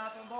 Even kijken